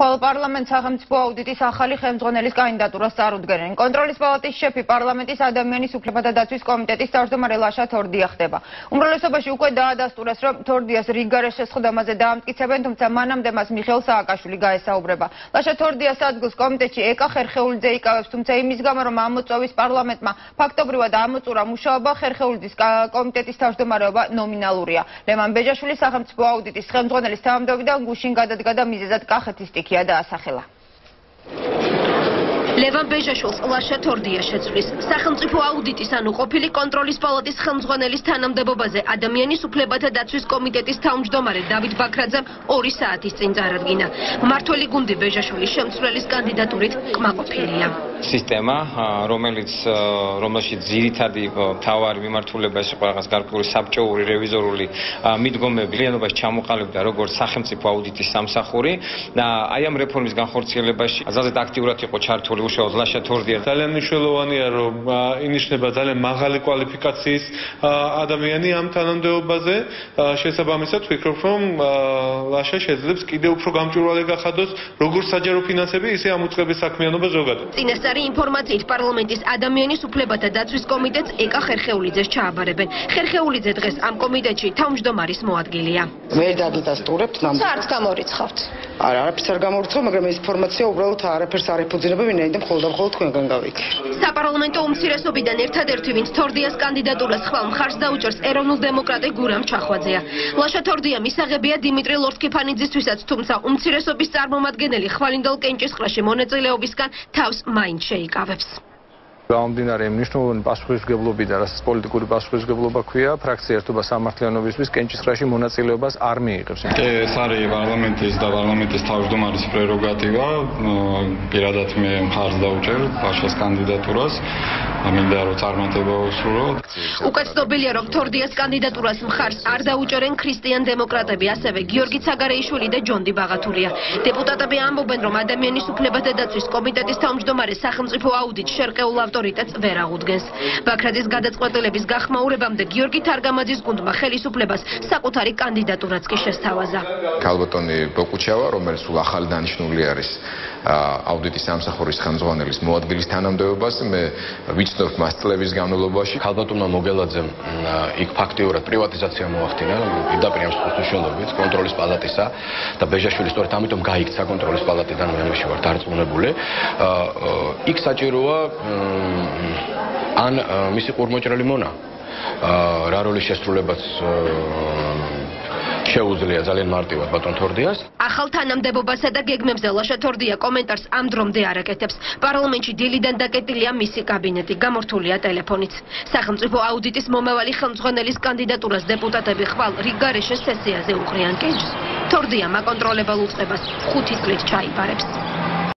ხოლო პარლამენტ სახელმწიფო აუდიტის ახალი ხელმძღვანელის კანდიდატურას წარუდგენენ. კონტროლის პალატის შეფი პარლამენტის ადამიანის უფლებათა დაცვის კომიტეტის თავმჯდომარე ლაშა თორდია ხდება. უმრავლესობაში უკვე დაადასტურეს, რომ თორდიას რიგგარეშე შესხდომაზე დაამტკიცებენ, თუმცა მანამდე მას მიხელ სააკაშვილი გაესაუბრება. ლაშა თორდიას ადგილს კომიტეტში ეკა ხერხეულიძე იკავებს, თუმცა იმის გამო, რომ ამოწოვის პარლამენტმა ფაქტობრივად ამოწურა მუშაობა, ხერხეულიძის კომიტეტის თავმჯდომარეობა ნომინალურია. ლემან ბეჯაშვილი სახელმწიფო აუდიტის ხელმძღვანელის თანამდებობიდან გუშინ გადადგა და მიზეზად კახეთის სტიქია დაასახელა. ლევან ბეჟაშვილს ლაშა თორდია შეცვლის სახელმწიფო აუდიტის ანუ ყოფილი კონტროლის პალატის ხელმძღვანელის თანამდებობაზე ადამიანის უფლებათა დაცვის კომიტეტის თავმჯდომარე დავით ბაქრაძემ 2 საათის წინ წარადგინა. მართველი გუნდი ბეჟაშვილის შემცვლელის კანდიდატურით კმაყოფილია სისტემა რომელიც რომელშიც ძირითადი თავარი მიმართულება იყო რაღაც გარკვეული საბჭოური რევიზორული მიდგომები ლიანობას ჩამოყალიბდა როგორც სახელმწიფო აუდიტის სამსახური. და აი ამ რეფორმის განხორციელებაში ძალზედ აქტიურად იყო ჩართული უშუალოდ ლაშა თორდია ძალიან მნიშვნელოვანია რომ ინიშნება ძალიან მაღალი კვალიფიკაციის ადამიანი ამ თანამდებობაზე. შესაბამისად ვფიქრობ რომ ლაშა შეძლებს კიდევ უფრო გამჭვირვალე გახადოს როგორც საჯარო ფინანსები ისე ამ უწყების საქმიანობა ზოგადად წინასწარი ინფორმაციით პარლამენტის ადამიანის უფლებათა დაცვის კომიტეტს ეკა ხერხეულიძეს ჩააბარებენ ხერხეულიძე დღეს ამ კომიტეტში თავმჯდომარის მოადგილეა ვერ დაგიდასტურებთ ნამდვილად საერთოდ გამორიცხავთ არა არაფერს არ გამორიცხავ მაგრამ ეს ინფორმაცია უბრალოდ არაფერს არ ეფუძნება ვინაიდან მხოლოდ და მხოლოდ თქვენგან გავიქე. საპარლამენტო უმცირესობიდან ერთადერთი ვინც თორდიას კანდიდატურას ხვალ მხარს დაუჭერს ეროვნულ დემოკრატე გურამ ჩახვაძეა. ლაშა თორდია მისაღებია დიმიტრი ლორთქიფანიძისთვისაც, თუმცა უმცირესობის წარმომადგენელი ხვალინდელ კენჭისყრაში მონაწილეობისგან თავს მაინც შეიკავებს. გამომდინარე მნიშვნელოვანი პასუხისგებლობი და რასაც პოლიტიკური პასუხისგებლობა ქვია, ფრაქცია ერთობა სამართლიანობისთვის კენჭისყრაში მონაწილეობას არ მიიღებს. ეს არის პარლამენტის და პარლამენტის თავმჯდომარის პრეროგატივა. პირადად მე მხარს დავჭერ ბაშას კანდიდატურას. ამინდა რომ წარმატება უსრულო. უკვე ცნობილია რომ თორდიას კანდიდატურას მხარს არ დაუჭერენ ქრისტიან დემოკრატები, ასევე გიორგი ცაგარეიშვილი და ჯონდი ბაღათურია. დეპუტატები ამბობენ რომ ადამიანის უფლებათა დაცვის კომიტეტის თავმჯდომარე სახელმწიფო აუდიტ შერყეულ ავტორ ავტორიტეტს ვერ აღუდგენს. ბაქრაძის გადაწყვეტილების გახმაურებამდე გიორგი თარგამაძის გუნდმა ხელისუფლებას საკუთარი კანდიდატურაც კი შესთავაზა. ქალბატონი ბოკუჩავა, რომელიც სულ ახალი დანიშნული არის აუდიტის სამსახურის ხელმძღვანელის მოადგილის თანამდებობას, მე ვიცნობ მას წლების განმავლობაში. ქალბატონმა მოგელაძემ იქ ფაქტიურად პრივატიზაცია მოახდინა, პირდაპირ ამ სპეციალობით კონტროლის პალატისა და ბეჟაშვილი სწორედ ამიტომ გაიქცა კონტროლის პალატიდან მე ამაში ვარ დარწმუნებული. იქ საჭიროა ან მისი ყურმოჭრელი მონა რა როლის შესრულებაც შეუძლია ძალიან მარტივად ბატონ თორდიას. ახალ თანამდებობასა და გეგმებზე ლაშა თორდია კომენტარს ამ დრომდე არაკეთებს. პარლამენტში დილიდან დაკეტილია მისი კაბინეტი, გამორთულია ტელეფონიც. სახელმწიფო აუდიტის მომავალი ხელმძღვანელის კანდიდატურას დეპუტატები ხვალ რიგარეშე სესიაზე უყრიან კენჭს. თორდია მაკონტროლებელ უწყებას 5 წლით ჩაიბარებს.